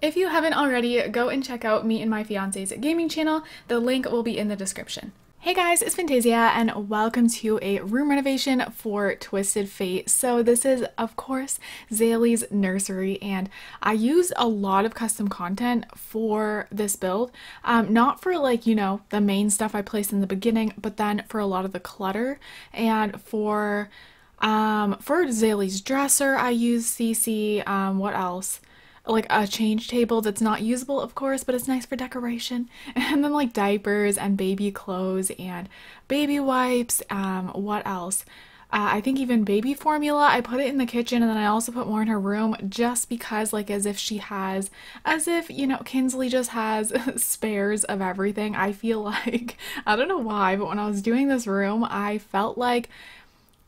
If you haven't already, go and check out me and my fiance's gaming channel. The link will be in the description. Hey guys, it's Fantayzia and welcome to a room renovation for Twisted Fate. So this is of course Zaylee's nursery and I used a lot of custom content for this build. Um, not for like, you know, the main stuff I placed in the beginning, but then for a lot of the clutter and for um, for Zaylee's dresser I used CC. Um, what else? Like a change table that's not usable, of course, but it's nice for decoration. And then like diapers and baby clothes and baby wipes. Um, what else? Uh, I think even baby formula, I put it in the kitchen and then I also put more in her room just because, like, as if she has, as if, you know, Kinsley just has spares of everything. I feel like, I don't know why, but when I was doing this room, I felt like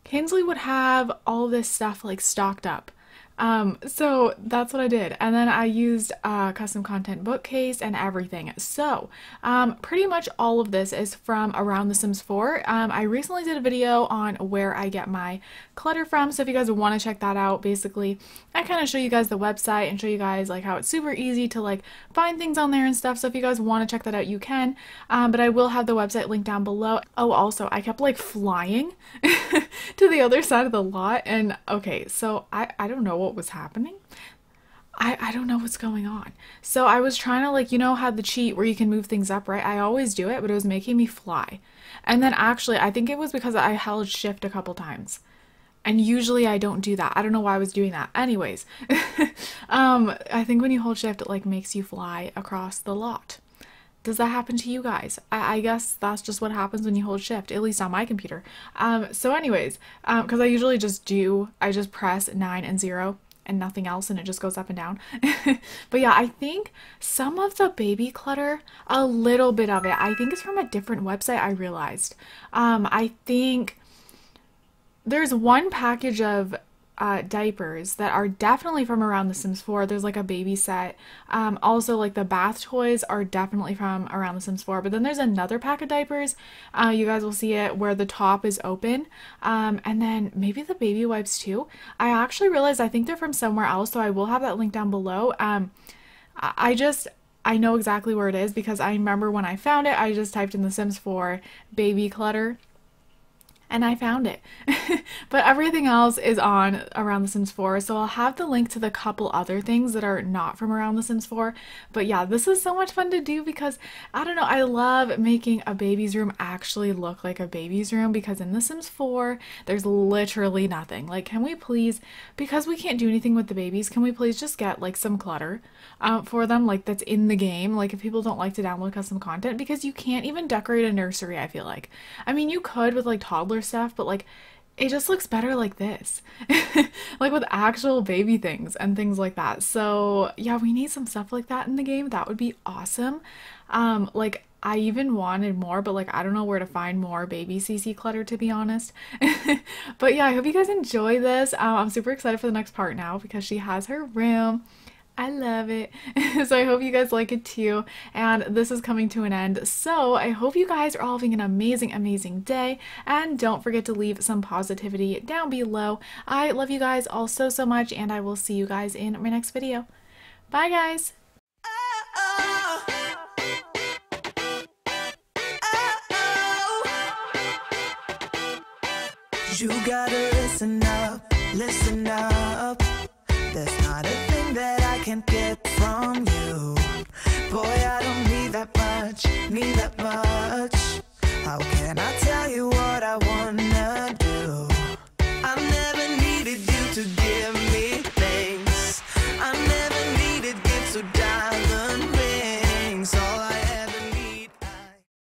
Kinsley would have all this stuff like stocked up. Um, so that's what I did. And then I used a custom content bookcase and everything. So um, pretty much all of this is from Around The Sims 4. Um, I recently did a video on where I get my clutter from. So if you guys want to check that out, basically I kind of show you guys the website and show you guys like how it's super easy to like find things on there and stuff. So if you guys want to check that out, you can. Um, but I will have the website linked down below. Oh, also I kept like flying to the other side of the lot. And okay, so I, I don't know what what was happening. I, I don't know what's going on. So I was trying to like, you know how the cheat where you can move things up, right? I always do it, but it was making me fly. And then actually, I think it was because I held shift a couple times. And usually I don't do that. I don't know why I was doing that. Anyways, um, I think when you hold shift, it like makes you fly across the lot. Does that happen to you guys? I, I guess that's just what happens when you hold shift, at least on my computer. Um, so anyways, because um, I usually just do, I just press 9 and 0 and nothing else and it just goes up and down. but yeah, I think some of the baby clutter, a little bit of it, I think is from a different website I realized. Um, I think there's one package of uh, diapers that are definitely from around The Sims 4. There's like a baby set. Um, also, like the bath toys are definitely from around The Sims 4. But then there's another pack of diapers. Uh, you guys will see it where the top is open. Um, and then maybe the baby wipes too. I actually realized I think they're from somewhere else, so I will have that link down below. Um, I just I know exactly where it is because I remember when I found it, I just typed in The Sims 4 baby clutter and I found it. but everything else is on Around The Sims 4, so I'll have the link to the couple other things that are not from Around The Sims 4. But yeah, this is so much fun to do because I don't know, I love making a baby's room actually look like a baby's room because in The Sims 4, there's literally nothing. Like, can we please, because we can't do anything with the babies, can we please just get like some clutter uh, for them, like that's in the game? Like, if people don't like to download custom content, because you can't even decorate a nursery, I feel like. I mean, you could with like toddlers stuff, but like it just looks better like this. like with actual baby things and things like that. So, yeah, we need some stuff like that in the game. That would be awesome. Um like I even wanted more, but like I don't know where to find more baby CC clutter to be honest. but yeah, I hope you guys enjoy this. Um, I'm super excited for the next part now because she has her room. I love it. so I hope you guys like it too. And this is coming to an end. So I hope you guys are all having an amazing, amazing day. And don't forget to leave some positivity down below. I love you guys all so, so much. And I will see you guys in my next video. Bye, guys. You gotta listen up, listen up. There's not a thing that I can't get from you. Boy, I don't need that much, need that much. How can I tell